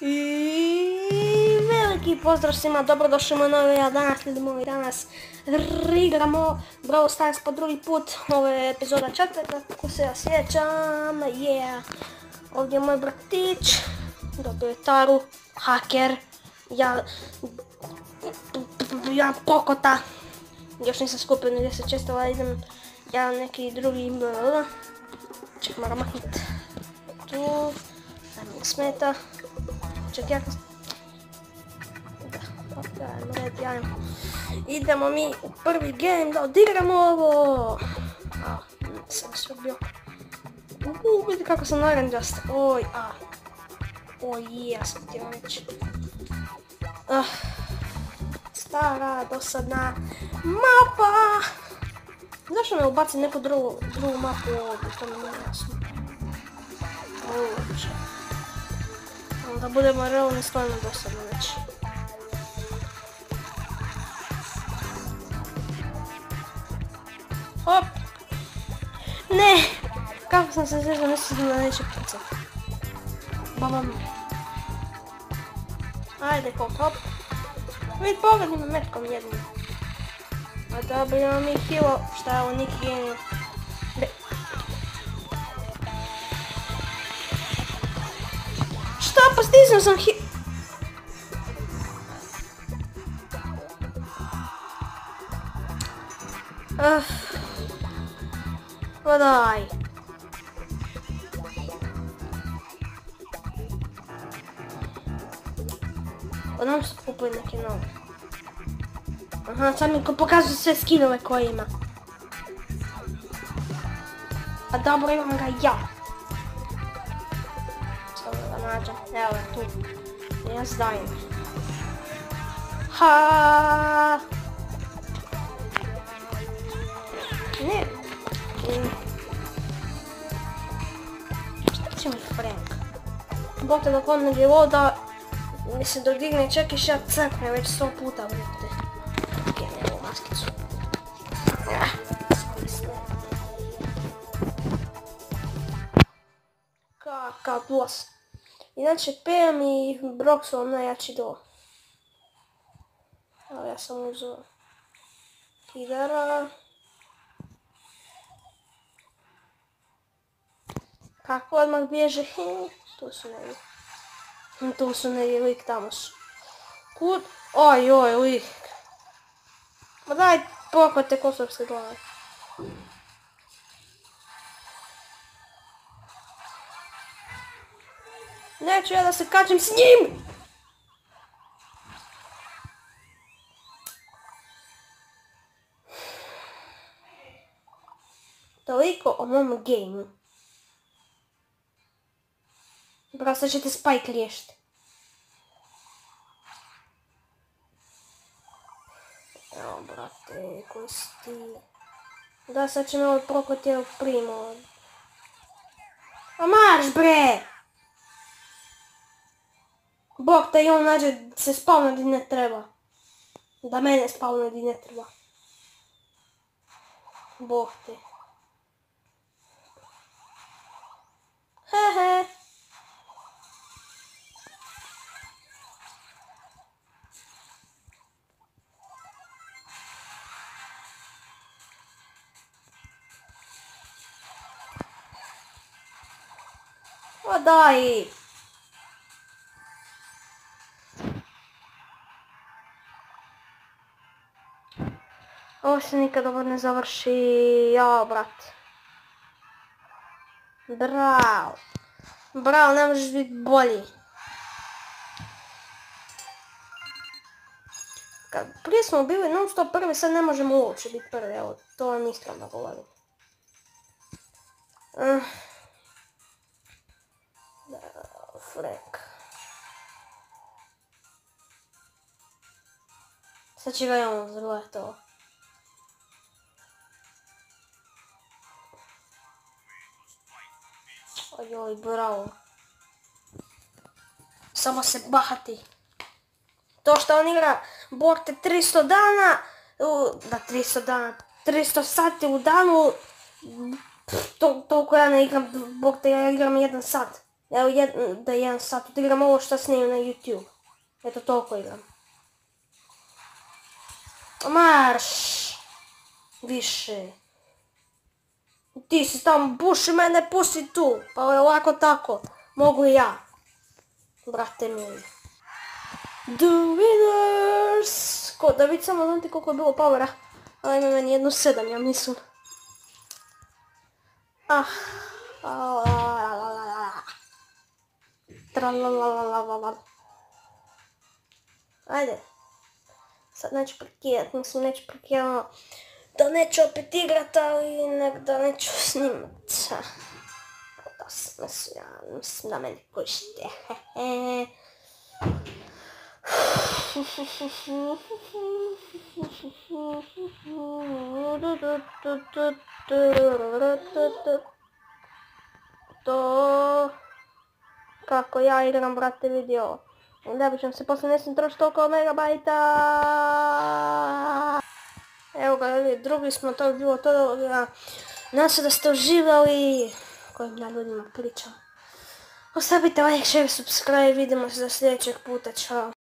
I veliki pozdrav svima, dobrodošli u novi ja danas, ljudi moji, danas igramo Brawl Stars po drugi put, ovo je epizoda četvrta, kako se ja sjećam, yeah. Ovdje je moj bratić, dobio je Taru, haker, ja, ja pokota, još nisam skupio ni 10 čestova, idem ja neki drugi, ček moram maknut. Tu, da mi smeta. Ček, ja... Da, ajmo red, ajmo. Idemo mi u prvi game da odigramo ovo. A, sam sve bio. Uuu, vidi kako sam naranđast. Oj, a. Oj, ja sam ti reći. Ah, stara, dosadna mapa. Zašto me ubaci neku drugu, drugu mapu ovdje, to mi nije jasno. Uopće. Da budemo realni, stvarno dosadno već. Hop! Ne! Kako sam se zezao, mislim da neće pucat. Babam. Ajde, hop, hop. Vid, pogledaj me metkom jednim. A dobro, imam mi kilo. Šta je ovo, Niki genio? Šta, pa stisnuo sam hi... Uh, pa daj. Pa nam se kupuju neke nove. Aha, sad mi pokazuju sve skinove koje ima. A dobro, imam ga ja. Nađem. Evo je tu. Ja zdajem. Ha. Ne. Šta će mi Frank? Bote dok on ne voda, mi se dodigne čekiš ja crkne već sto puta. Ok, ne ovu maskicu. Ah, boss. Inače, Pam i Brock su vam najjači do. Evo ja sam uzeo Kidara. Kako odmah bježe? Tu su negdje. Tu su negdje, lik tamo su. Kud? Oj, oj, lik. Ma daj pokote kosovske glave. Neću ja da se kačem s njim! Toliko o mom gameu. Bro, sad Spike riješiti. Evo, brate, koji si ti? Da, sad će me ovaj prokotjel primo. A marš, bre! Bog te i on nađe se spavna di ne treba. Da mene spavna di ne treba. Bog te. Hehe. O daj! Se nikad ovo ne završi, ja brat. Bravo. Bravo, ne možeš biti bolji. Kad prije smo bili non stop prvi, sad ne možemo uopće biti prvi, evo, to vam iskreno govorim. Uh. Frank. Sad će ga imamo zagledati ovo. Ojoj, bravo. Samo se bahati. To što on igra borte 300 dana, da 300 dana, 300 sati u danu, to, toliko ja ne igram, bog te ja igram jedan sat. Evo da jedan sat igram ovo što snimim na YouTube. Eto toliko igram. Marš! Više. Ti si tamo, puši mene, puši tu. Pa je ovako tako. Mogu i ja. Brate mili. The winners! Ko, da vidi samo znate koliko je bilo powera. Ali ima meni jednu sedam, ja mislim. Ah. Ajde. Sad prekidat. Da neću opet igrat, ali nek da neću snimat. Sam ja mislim da meni pušte. To... Kako ja igram, brate, vidio. Da ćem se poslije nesim troši toliko megabajta. Evo ga, drugi smo, to bi bilo to. Nadam se da ste uživali. Kojim ja ljudima pričam. Ostavite like, share, subscribe, vidimo se za sljedećeg puta, čao.